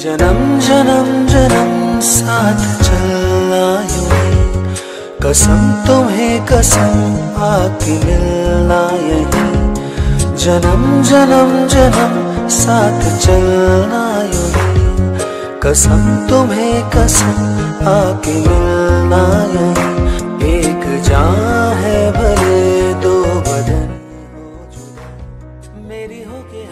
जन्म जन्म जन्म साथ चलना यही कसम तुम्हें कसम आके मिलना यही जन्म जन्म जन्म साथ चलना यही कसम तुम्हें कसम आके मिलना यही